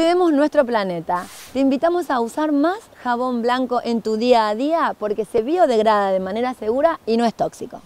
Cuidemos nuestro planeta. Te invitamos a usar más jabón blanco en tu día a día porque se biodegrada de manera segura y no es tóxico.